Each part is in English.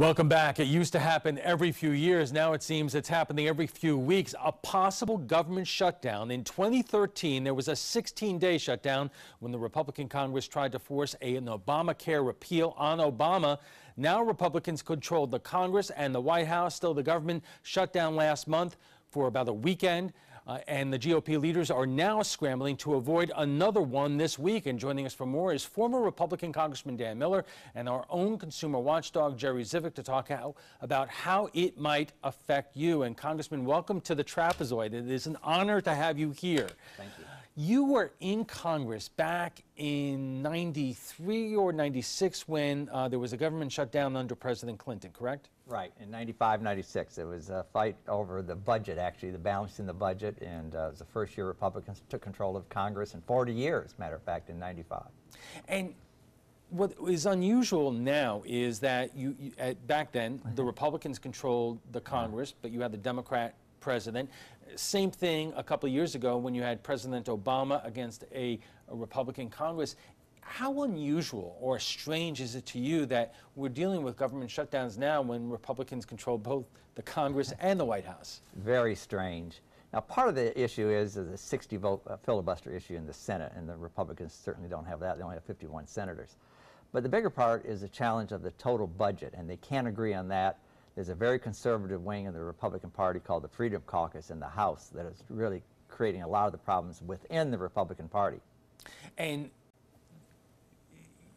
Welcome back. It used to happen every few years. Now it seems it's happening every few weeks. A possible government shutdown. In 2013, there was a 16-day shutdown when the Republican Congress tried to force a, an Obamacare repeal on Obama. Now Republicans controlled the Congress and the White House. Still, the government shut down last month for about a weekend. Uh, and the GOP leaders are now scrambling to avoid another one this week. And joining us for more is former Republican Congressman Dan Miller and our own consumer watchdog Jerry Zivick to talk how, about how it might affect you. And Congressman, welcome to the Trapezoid. It is an honor to have you here. Thank you. You were in Congress back in 93 or 96 when uh, there was a government shutdown under President Clinton, correct? Right, in 95, 96. It was a fight over the budget, actually, the balance in the budget, and uh, it was the first year Republicans took control of Congress in 40 years, matter of fact, in 95. And what is unusual now is that you, you at, back then, the mm-hmm. Republicans controlled the Congress, but you had the Democrat president. Same thing a couple of years ago when you had President Obama against a, a Republican Congress. How unusual or strange is it to you that we're dealing with government shutdowns now when Republicans control both the Congress and the White House? Very strange. Now, part of the issue is the 60 vote uh, filibuster issue in the Senate, and the Republicans certainly don't have that. They only have 51 senators. But the bigger part is the challenge of the total budget, and they can't agree on that. There's a very conservative wing of the Republican Party called the Freedom Caucus in the House that is really creating a lot of the problems within the Republican Party. And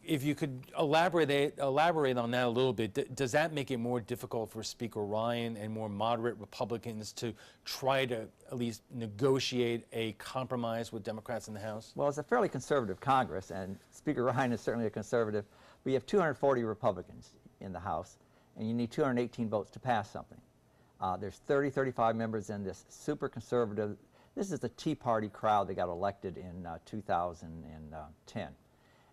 if you could elaborate elaborate on that a little bit, D does that make it more difficult for Speaker Ryan and more moderate Republicans to try to at least negotiate a compromise with Democrats in the House? Well, it's a fairly conservative Congress, and Speaker Ryan is certainly a conservative. We have 240 Republicans in the House, and you need 218 votes to pass something. Uh, there's 30, 35 members in this super conservative. This is the Tea Party crowd that got elected in uh, 2010.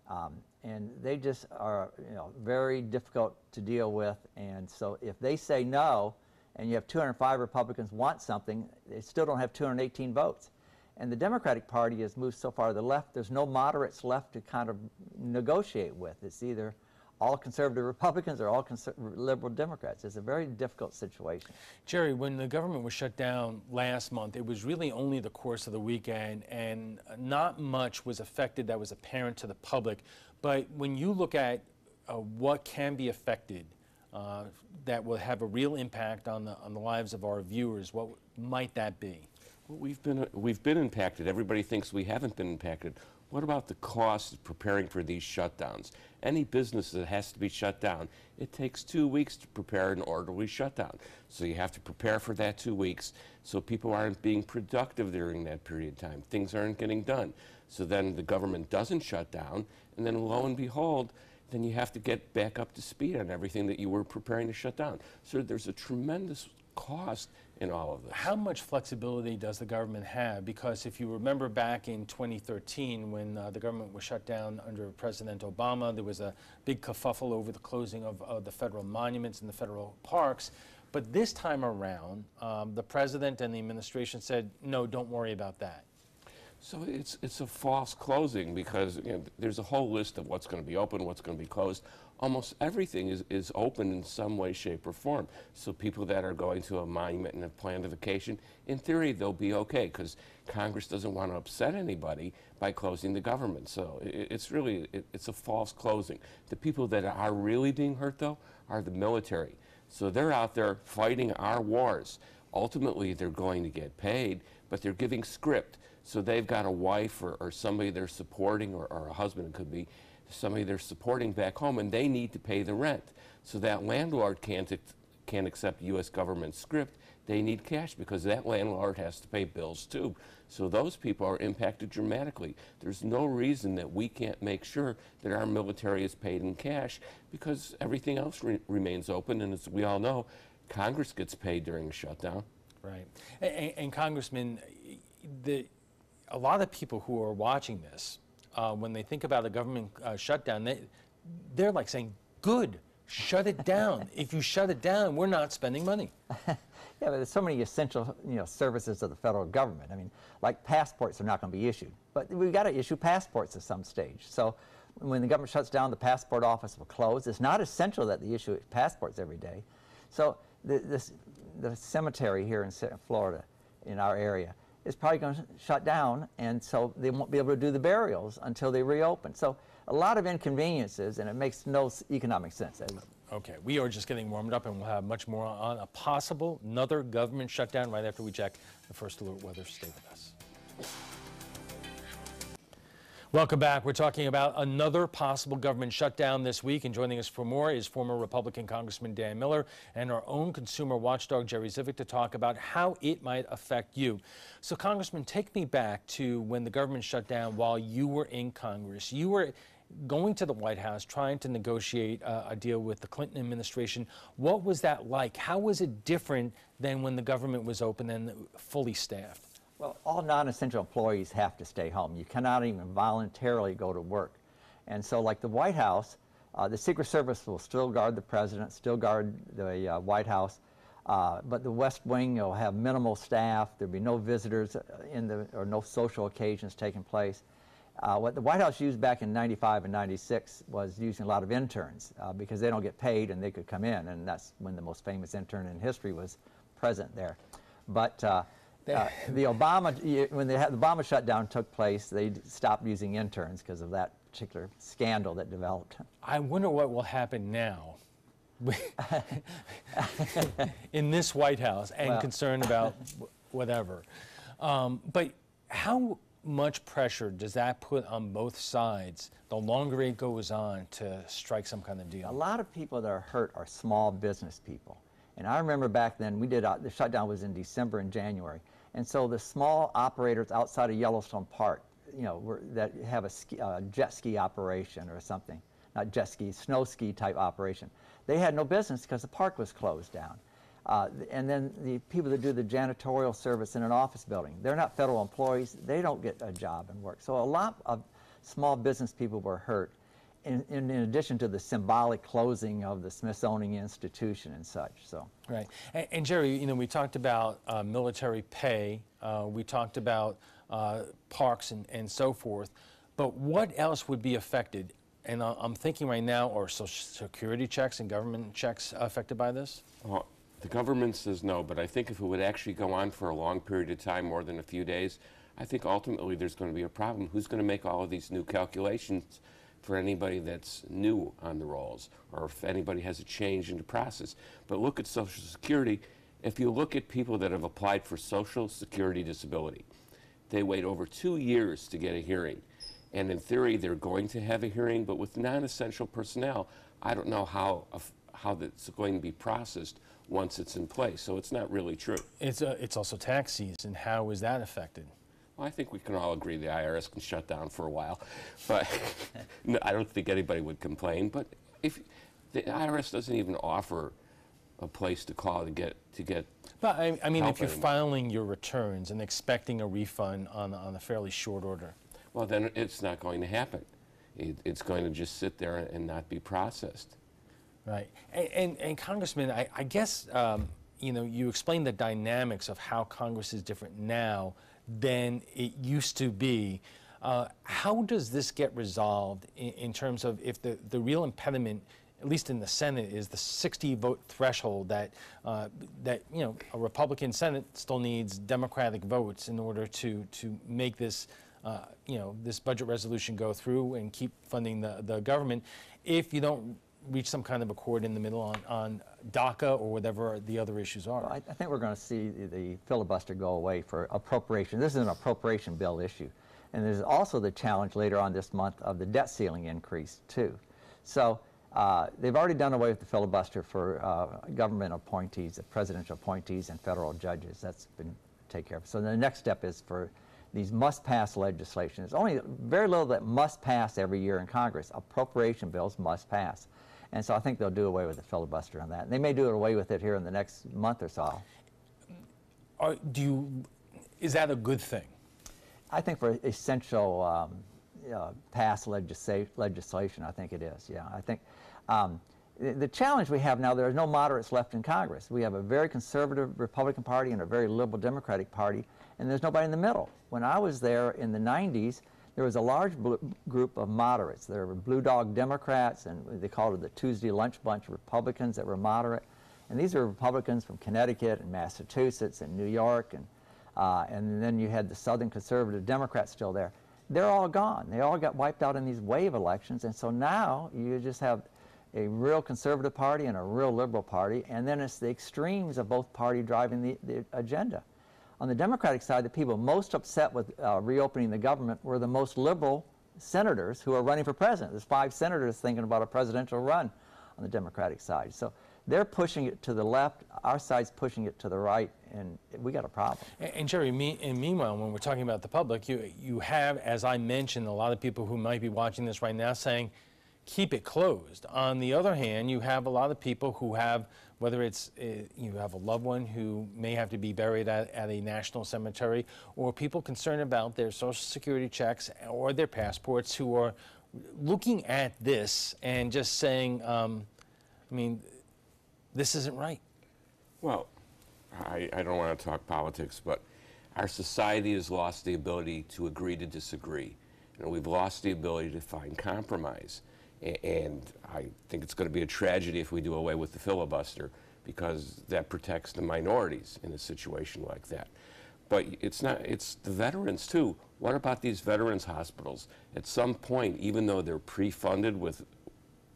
Um, and they just are you know, very difficult to deal with. And so if they say no, and you have 205 Republicans want something, they still don't have 218 votes. And the Democratic Party has moved so far to the left, there's no moderates left to kind of negotiate with. It's either all conservative Republicans or all liberal Democrats. It's a very difficult situation. Jerry, when the government was shut down last month, it was really only the course of the weekend, and not much was affected that was apparent to the public. But when you look at uh, what can be affected, uh, that will have a real impact on the on the lives of our viewers, what might that be? Well, we've been we've been impacted. Everybody thinks we haven't been impacted. What about the cost of preparing for these shutdowns? Any business that has to be shut down, it takes two weeks to prepare an orderly shutdown. So you have to prepare for that two weeks so people aren't being productive during that period of time. Things aren't getting done. So then the government doesn't shut down, and then lo and behold, then you have to get back up to speed on everything that you were preparing to shut down. So there's a tremendous cost in all of this. How much flexibility does the government have? Because if you remember back in 2013 when uh, the government was shut down under President Obama, there was a big kerfuffle over the closing of the federal monuments and the federal parks. But this time around, um, the president and the administration said, no, don't worry about that. So it's, it's a false closing because you know, there's a whole list of what's going to be open, what's going to be closed. Almost everything is, is open in some way, shape, or form. So people that are going to a monument and have planned a vacation, in theory, they'll be okay because Congress doesn't want to upset anybody by closing the government. So it, it's really, it, it's a false closing. The people that are really being hurt, though, are the military. So they're out there fighting our wars. Ultimately, they're going to get paid, but they're giving script. So they've got a wife or, or somebody they're supporting, or, or a husband, it could be somebody they're supporting back home, and they need to pay the rent. So that landlord can't, can't accept U.S. government script. They need cash because that landlord has to pay bills too. So those people are impacted dramatically. There's no reason that we can't make sure that our military is paid in cash because everything else re remains open. And as we all know, Congress gets paid during a shutdown. Right. And, and Congressman, the a lot of people who are watching this, uh, when they think about a government uh, shutdown, they, they're like saying, good, shut it down. if you shut it down, we're not spending money. yeah, but there's so many essential you know, services of the federal government. I mean, like passports are not going to be issued, but we've got to issue passports at some stage. So When the government shuts down, the passport office will close. It's not essential that they issue passports every day. So the, this, the cemetery here in Florida, in our area, is probably going to shut down, and so they won't be able to do the burials until they reopen. So a lot of inconveniences, and it makes no economic sense. Okay, we are just getting warmed up, and we'll have much more on a possible another government shutdown right after we check the first alert weather. Stay with us. Welcome back. We're talking about another possible government shutdown this week, and joining us for more is former Republican Congressman Dan Miller and our own consumer watchdog Jerry Zivick to talk about how it might affect you. So, Congressman, take me back to when the government shut down while you were in Congress. You were going to the White House trying to negotiate uh, a deal with the Clinton administration. What was that like? How was it different than when the government was open and fully staffed? Well, all non-essential employees have to stay home. You cannot even voluntarily go to work. And so, like the White House, uh, the Secret Service will still guard the president, still guard the uh, White House, uh, but the West Wing will have minimal staff. There'll be no visitors uh, in the, or no social occasions taking place. Uh, what the White House used back in 95 and 96 was using a lot of interns uh, because they don't get paid and they could come in, and that's when the most famous intern in history was present there. But uh, the Obama, when they had, the Obama shutdown took place, they stopped using interns because of that particular scandal that developed. I wonder what will happen now in this White House and Well- concerned about whatever. Um, but how much pressure does that put on both sides the longer it goes on to strike some kind of deal? A lot of people that are hurt are small business people. And I remember back then, we did, uh, the shutdown was in December and January. And so the small operators outside of Yellowstone Park, you know, were, that have a ski, uh, jet ski operation or something, not jet ski, snow ski type operation, they had no business because the park was closed down. Uh, and then the people that do the janitorial service in an office building, they're not federal employees, they don't get a job and work. So a lot of small business people were hurt in, in, in addition to the symbolic closing of the Smithsonian Institution and such. So, Right. And, and Jerry, you know, we talked about uh, military pay, uh, we talked about uh, parks and, and so forth, but what else would be affected? And I- I'm thinking right now, are social security checks and government checks affected by this? Well, the government says no, but I think if it would actually go on for a long period of time, more than a few days, I think ultimately there's going to be a problem. Who's going to make all of these new calculations for anybody that's new on the rolls, or if anybody has a change in the process? But look at Social Security. If you look at people that have applied for Social Security disability, they wait over two years to get a hearing. And in theory, they're going to have a hearing, but with non-essential personnel, I don't know how, how that's going to be processed once it's in place. So it's not really true. It's, uh, it's also tax season. How is that affected? Well, I think we can all agree the IRS can shut down for a while, but no, I don't think anybody would complain. But if the IRS doesn't even offer a place to call to get to get But I, I mean, if you're anymore. filing your returns and expecting a refund on, on a fairly short order, well, then it's not going to happen. It, it's going to just sit there and not be processed. right? And, and, and Congressman, I, I guess, um, you know, you explained the dynamics of how Congress is different now than it used to be. Uh, how does this get resolved in, in terms of if the, the real impediment, at least in the Senate, is the 60 vote threshold that, uh, that you know, a Republican Senate still needs Democratic votes in order to, to make this, uh, you know, this budget resolution go through and keep funding the, the government. If you don't reach some kind of accord in the middle on, on DACA or whatever the other issues are. I, I think we're going to see the, the filibuster go away for appropriation. This is an appropriation bill issue. And there's also the challenge later on this month of the debt ceiling increase, too. So uh, they've already done away with the filibuster for uh, government appointees, presidential appointees, and federal judges. That's been taken care of. So the next step is for these must-pass legislation. There's only very little that must pass every year in Congress. Appropriation bills must pass. And so I think they'll do away with the filibuster on that. And they may do away with it here in the next month or so. Are, do you, is that a good thing? I think for essential um, uh, pass legisla- legislation, I think it is. Yeah, I think um, the, the challenge we have now there are no moderates left in Congress. We have a very conservative Republican Party and a very liberal Democratic Party, and there's nobody in the middle. When I was there in the 90s, there was a large group of moderates. There were Blue Dog Democrats, and they called it the Tuesday Lunch Bunch Republicans that were moderate. And these were Republicans from Connecticut and Massachusetts and New York, and, uh, and then you had the Southern Conservative Democrats still there. They're all gone. They all got wiped out in these wave elections, and so now you just have a real conservative party and a real liberal party, and then it's the extremes of both party driving the, the agenda. On the Democratic side, the people most upset with uh, reopening the government were the most liberal senators who are running for president. There's five senators thinking about a presidential run on the Democratic side. So they're pushing it to the left, our side's pushing it to the right, and we got a problem. And, and Jerry, me, and meanwhile, when we're talking about the public, you, you have, as I mentioned, a lot of people who might be watching this right now saying, keep it closed. On the other hand, you have a lot of people who have, whether it's uh, you have a loved one who may have to be buried at, at a national cemetery, or people concerned about their social security checks or their passports who are looking at this and just saying, um, I mean, this isn't right. Well, I, I don't want to talk politics, but our society has lost the ability to agree to disagree. You know, we've lost the ability to find compromise. And I think it's going to be a tragedy if we do away with the filibuster because that protects the minorities in a situation like that. But it's not, it's the veterans too. What about these veterans hospitals? At some point, even though they're pre-funded with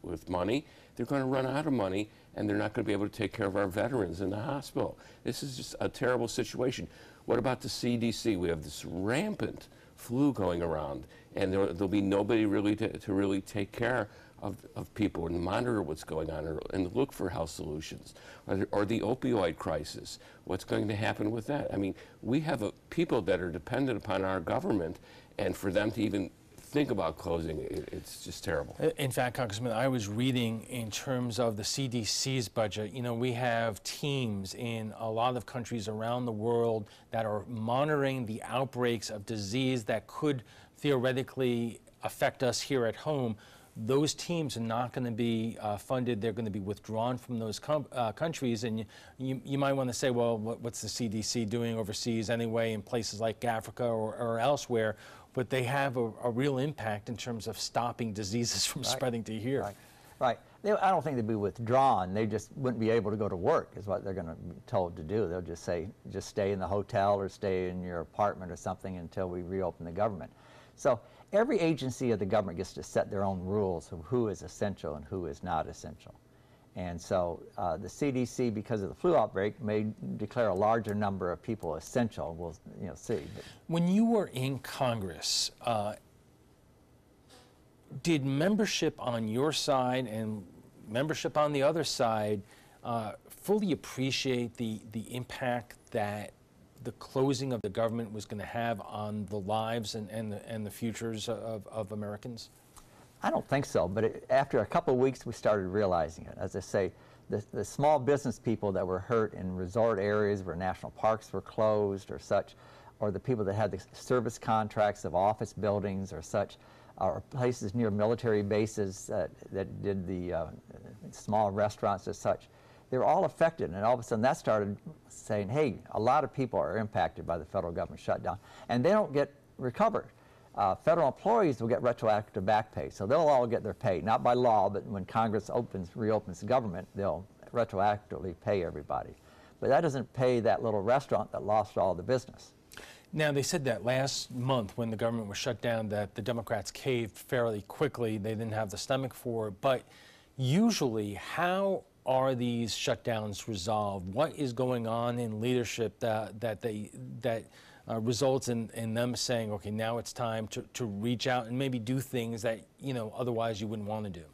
with money, they're going to run out of money and they're not going to be able to take care of our veterans in the hospital. This is just a terrible situation. What about the CDC? We have this rampant flu going around, and there, will be nobody really to, to really take care of, of people and monitor what's going on or, and look for health solutions. Or or the opioid crisis. What's going to happen with that? I mean, we have a, people that are dependent upon our government, and for them to even think about closing, it, it's just terrible. In fact, Congressman, I was reading in terms of the CDC's budget. You know, we have teams in a lot of countries around the world that are monitoring the outbreaks of disease that could theoretically affect us here at home. Those teams are not going to be uh, funded. They're going to be withdrawn from those uh, countries. And you, you, you might want to say, well, what, what's the CDC doing overseas anyway in places like Africa or, or elsewhere? But they have a, a real impact in terms of stopping diseases from spreading to here. Right, right. They, I don't think they'd be withdrawn. They just wouldn't be able to go to work, is what they're going to be told to do. They'll just say, just stay in the hotel or stay in your apartment or something until we reopen the government. So every agency of the government gets to set their own rules of who is essential and who is not essential. And so uh, the CDC, because of the flu outbreak, may declare a larger number of people essential. We'll you know see. But When you were in Congress, uh, did membership on your side and membership on the other side uh, fully appreciate the, the impact that the closing of the government was going to have on the lives and, and, the, and the futures of, of Americans? I don't think so, but it, after a couple of weeks, we started realizing it. As I say, the, the small business people that were hurt in resort areas where national parks were closed or such, or the people that had the service contracts of office buildings or such, or places near military bases uh, that did the uh, small restaurants as such, they were all affected. And all of a sudden, that started saying, hey, a lot of people are impacted by the federal government shutdown, and they don't get recovered uh, federal employees will get retroactive back pay. So they'll all get their pay, not by law, but when Congress opens, reopens the government, they'll retroactively pay everybody. But that doesn't pay that little restaurant that lost all the business. Now, they said that last month when the government was shut down that the Democrats caved fairly quickly. They didn't have the stomach for it. But usually, how are these shutdowns resolved? What is going on in leadership that, that, they, that uh, results in, in them saying, okay, now it's time to, to reach out and maybe do things that, you know, otherwise you wouldn't want to do?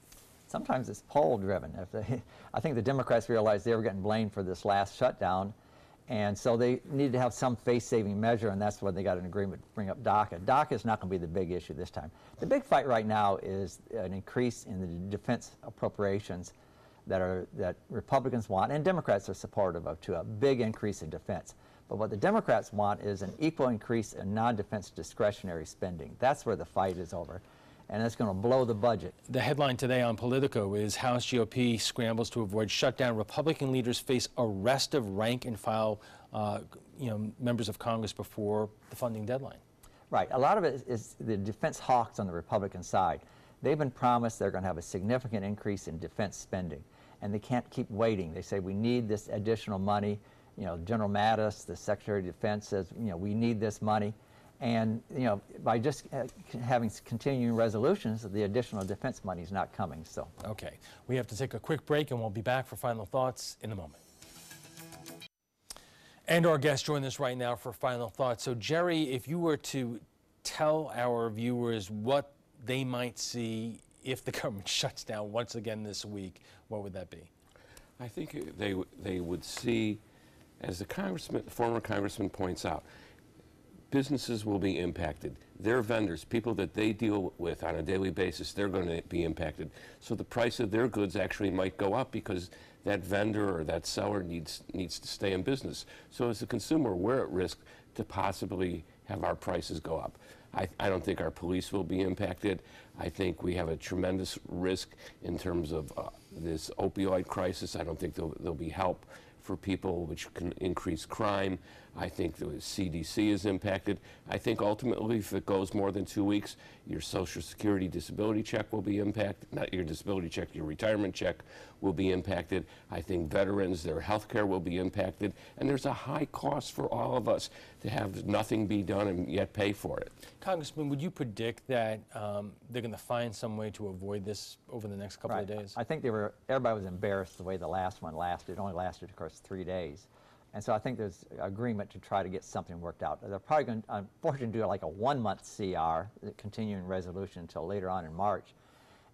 Sometimes it's poll driven. If they, I think the Democrats realized they were getting blamed for this last shutdown, and so they needed to have some face-saving measure, and that's when they got an agreement to bring up DACA. DACA is not going to be the big issue this time. The big fight right now is an increase in the defense appropriations that are that Republicans want and Democrats are supportive of to a big increase in defense. But what the Democrats want is an equal increase in non-defense discretionary spending. That's where the fight is over. And it's going to blow the budget. The headline today on Politico is House GOP scrambles to avoid shutdown. Republican leaders face arrest of rank and file, uh, you know, members of Congress before the funding deadline. Right. A lot of it is, is the defense hawks on the Republican side. They've been promised they're going to have a significant increase in defense spending, and they can't keep waiting. They say we need this additional money. You know, General Mattis, the Secretary of Defense, says you know we need this money, and you know by just having continuing resolutions, the additional defense money is not coming. So. Okay, we have to take a quick break and we'll be back for final thoughts in a moment. And our guests join us right now for final thoughts. So, Jerry, if you were to tell our viewers what they might see if the government shuts down once again this week, what would that be? I think they, they would see, as the congressman, former congressman points out, businesses will be impacted. Their vendors, people that they deal with on a daily basis, they're going to be impacted. So the price of their goods actually might go up because that vendor or that seller needs, needs to stay in business. So as a consumer, we're at risk to possibly have our prices go up. I, I don't think our police will be impacted. I think we have a tremendous risk in terms of uh, this opioid crisis. I don't think there'll, there'll be help for people, which can increase crime. I think the CDC is impacted. I think ultimately, if it goes more than two weeks, your Social Security disability check will be impacted. Not your disability check, your retirement check will be impacted. I think veterans, their health care will be impacted. And there's a high cost for all of us to have nothing be done and yet pay for it. Congressman, would you predict that um, they're going to find some way to avoid this over the next couple of days? I think they were, everybody was embarrassed the way the last one lasted. It only lasted, of course, three days. And so I think there's agreement to try to get something worked out. They're probably going to, unfortunately, do like a one-month CR, continuing resolution until later on in March.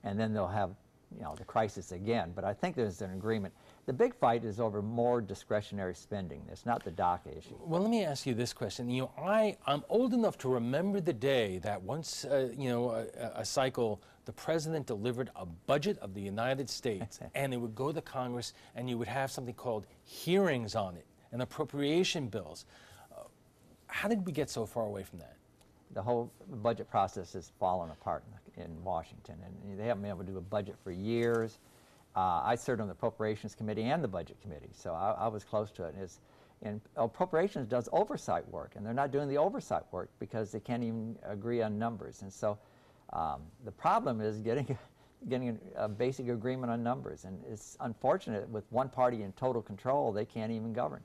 And then they'll have, you know, the crisis again. But I think there's an agreement. The big fight is over more discretionary spending. It's not the DACA issue. Well, let me ask you this question. You know, I, I'm old enough to remember the day that once, uh, you know, a, a cycle, the president delivered a budget of the United States, and it would go to Congress, and you would have something called hearings on it and appropriation bills. Uh, how did we get so far away from that? the whole budget process has fallen apart in, in Washington, and they haven't been able to do a budget for years. Uh, I served on the Appropriations Committee and the Budget Committee, so I, I was close to it. And, and Appropriations does oversight work, and they're not doing the oversight work because they can't even agree on numbers. And so um, the problem is getting, getting a, a basic agreement on numbers, and it's unfortunate with one party in total control, they can't even govern.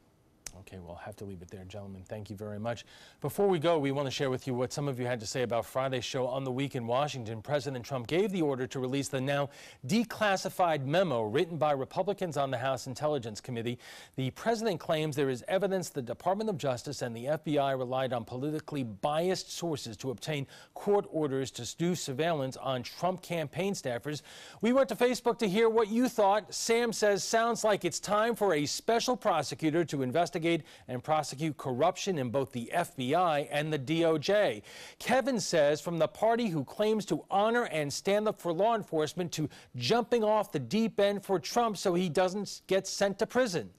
Okay, we'll have to leave it there, gentlemen. Thank you very much. Before we go, we want to share with you what some of you had to say about Friday's show on the week in Washington. President Trump gave the order to release the now declassified memo written by Republicans on the House Intelligence Committee. The president claims there is evidence the Department of Justice and the FBI relied on politically biased sources to obtain court orders to do surveillance on Trump campaign staffers. We went to Facebook to hear what you thought. Sam says, sounds like it's time for a special prosecutor to investigate and prosecute corruption in both the FBI and the DOJ. Kevin says, from the party who claims to honor and stand up for law enforcement to jumping off the deep end for Trump so he doesn't get sent to prison.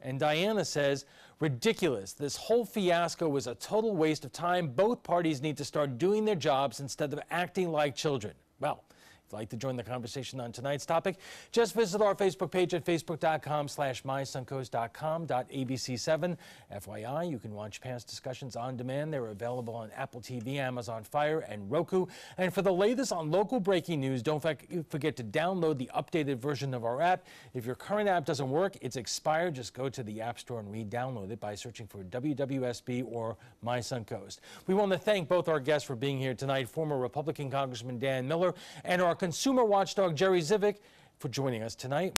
And Diana says, ridiculous. This whole fiasco was a total waste of time. Both parties need to start doing their jobs instead of acting like children. Well, if you'd like to join the conversation on tonight's topic, just visit our Facebook page at facebook.com slash mysuncoast.com.abc7. FYI, you can watch past discussions on demand. They're available on Apple TV, Amazon Fire, and Roku. And for the latest on local breaking news, don't forget to download the updated version of our app. If your current app doesn't work, it's expired. Just go to the App Store and re-download it by searching for WWSB or My Suncoast. We want to thank both our guests for being here tonight, former Republican Congressman Dan Miller and our consumer watchdog Jerry Zivick for joining us tonight.